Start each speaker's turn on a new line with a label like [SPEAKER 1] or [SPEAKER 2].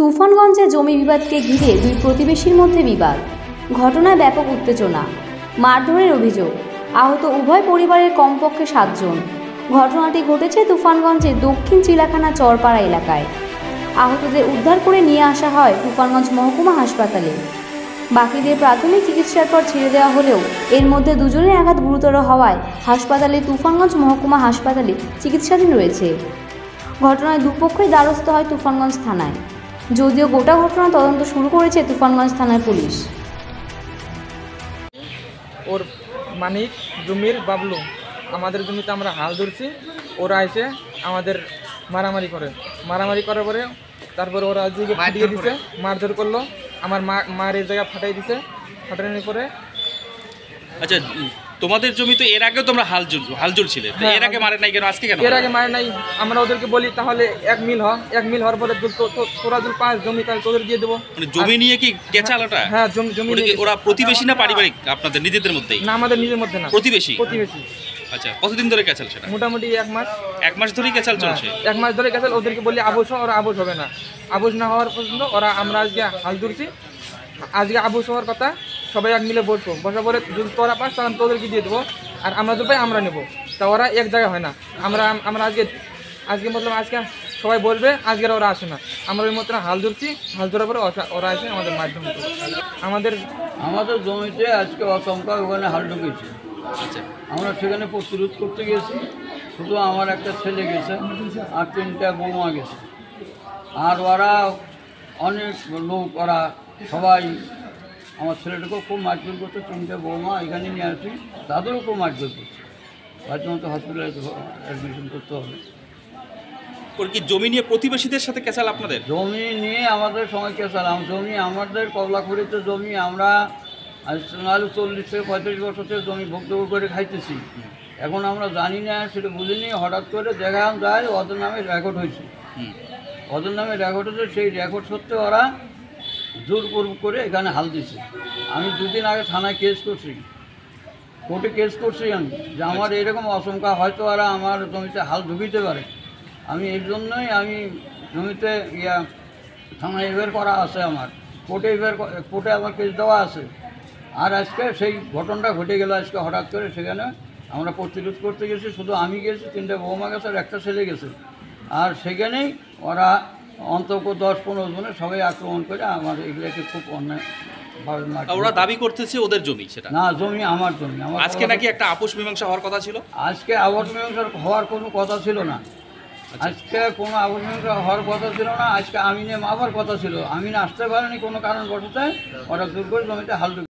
[SPEAKER 1] তুফানগঞ্জে জমি বিবাদকে ঘিরে দুই প্রতিবেশীর মধ্যে বিবাদ। ঘটনায় ব্যাপক উত্তেজনা। মারধরের অভিযোগ। আহত উভয় পরিবারের কমপক্ষে সাতজন। ঘটনাটি ঘটেছে তুফানগঞ্জের দক্ষিণ চিলাখানা চরপাড়া এলাকায়। আহতদের উদ্ধার করে নিয়ে আসা হয় তুফানগঞ্জ মহকুমা হাসপাতালে। বাকিদের প্রাথমিক চিকিৎসার পর ছেড়ে দেওয়া হলেও এর মধ্যে দুজনের আঘাত গুরুতর হওয়ায় হাসপাতালে তুফানগঞ্জ মহকুমা হাসপাতালে চিকিৎসাধীন রয়েছে। ঘটনায় দুপক্ষই দ্বারস্থ হয় তুফানগঞ্জ থানায়। যদিও গোটা ঘটনা তদন্ত শুরু করেছে তুফানগঞ্জ থানার পুলিশ।
[SPEAKER 2] ওর মানিক জমির বাবলু আমাদের জমিতে আমরা হাল ধরছি। ওরা এসে আমাদের মারামারি করে। মারামারি করার পরে তারপরে ওরা আজকে ফাটিয়ে দিছে মারধর করল। আমার মা মার এই জায়গা ফাটাই দিছে। ফাটানোর পরে
[SPEAKER 3] আচ্ছা তোমাদের জমি তো এর আগেও তোমরা হাল জুল হাল জুলছিলে তো
[SPEAKER 2] হ্যাঁ,
[SPEAKER 3] এর আগে মারে নাই কেন? আজকে কেন
[SPEAKER 2] এর আগে মারে নাই। আমরা ওদেরকে বলি তাহলে এক মিল হ এক মিল হওয়ার পরে তোরা যদি পাঁচ জমি তাহলে তোদের দিয়ে দেবো।
[SPEAKER 3] মানে জমি নিয়ে কি কেচাল ওটা
[SPEAKER 2] হ্যাঁ জমি জমি
[SPEAKER 3] ওরা প্রতিবেশী না পারিবারিক আপনাদের নিজেদের মধ্যেই?
[SPEAKER 2] না আমাদের নিজের মধ্যে না।
[SPEAKER 3] প্রতিবেশী?
[SPEAKER 2] প্রতিবেশী।
[SPEAKER 3] আচ্ছা কতদিন ধরে কেচাল সেটা?
[SPEAKER 2] মোটামুটি এক মাস।
[SPEAKER 3] এক মাস ধরেই কেচাল চলছে?
[SPEAKER 2] হ্যাঁ, এক মাস ধরে গেছে ওদেরকে বলি আবুস হ, ওরা আবুস হবে না। আবুস না হওয়ার পর্যন্ত ওরা আমরা আজকে হাল ধরছি। আজকে আবুস হওয়ার কথা সবাই এক মিলে বসবো। বসার পরে যদি তোরা পাস তখন তোদেরকে দিয়ে দেবো। আর আমরা যদি পাই আমরা নেব। তা ওরা এক জায়গায় হয় না। আমরা আমরা আজকে আজকে মতলব আজকে সবাই বলবে আজকের ওরা আসে না। আমরা ওই মতন হাল ধরছি। হাল ধরার পরে ওরা- ওরা আসে আমাদের মাধ্যম আমাদের
[SPEAKER 4] আমাদের জমিতে আজকে আচমকা ওখানে হাল ঢুকেছে।
[SPEAKER 3] আচ্ছা।
[SPEAKER 4] আমরা সেখানে প্রতিরোধ করতে গেছি। শুধু আমার একটা ছেলে গেছে আর তিনটা বৌমা গেছে। আর ওরা অনেক লোক ওরা সবাই আমার ছেলেটাকেও খুব মারধর করছে তিনটে বৌমা এখানে নিয়ে আসি তাদেরও খুব মারধর করছে। হয়তো মতো হসপিটালে অ্যাডমিশন করতে হবে।
[SPEAKER 3] ওর কি জমি নিয়ে প্রতিবেশীদের সাথে কেচাল আপনাদের?
[SPEAKER 4] জমি নিয়ে আমাদের সময় কেসালাম জমি আমাদের কবলাখড়িতে জমি আমরা আজ নাহলে চল্লিশ থেকে পঁয়ত্রিশ বছর থেকে জমি ভোগ করে খাইতেছি। এখন আমরা জানি না সেটা বুঝিনি হঠাৎ করে দেখা যায় ওদের নামে রেকর্ড হয়েছে। ওদের নামে রেকর্ড হয়েছে সেই রেকর্ড সত্ত্বে ওরা জোরপূর্ব করে এখানে হাল দিছে আমি দুদিন আগে থানায় কেস করছি। কোর্টে কেস করছি আমি যে আমার এরকম আশঙ্কা হয়তো ওরা আমার জমিতে হাল ঢুকিতে পারে। আমি এর জন্যই আমি জমিতে ইয়া থানায় এবার করা আছে আমার। কোর্টে এবার কোর্টে আমার কেস দেওয়া আছে। আর আজকে সেই ঘটনাটা ঘটে গেল আজকে হঠাৎ করে সেখানে আমরা প্রতিরোধ করতে গেছি। শুধু আমি গেছি তিনটে বৌমা গেছে আর একটা ছেলে গেছে। আর সেখানেই ওরা অন্তত দশ পনেরো জনে সবাই আক্রমণ করে আমার এগুলোকে খুব অন্যায়
[SPEAKER 3] ওরা দাবি করতেছে ওদের জমি সেটা?
[SPEAKER 4] না জমি আমার জমি আমার
[SPEAKER 3] আজকে নাকি একটা আপোষ মীমাংসা হওয়ার কথা ছিল?
[SPEAKER 4] আজকে আবহাওয়া মীমাংসার হওয়ার কোনো কথা ছিল না। আজকে কোনো আবহাওয়া মীমাংসা হওয়ার কথা ছিল না আজকে আমিনে মাপার কথা ছিল। আমিনে আসতে পারেনি কোনো কারণ বসতে ওরা করে জমিতে হাল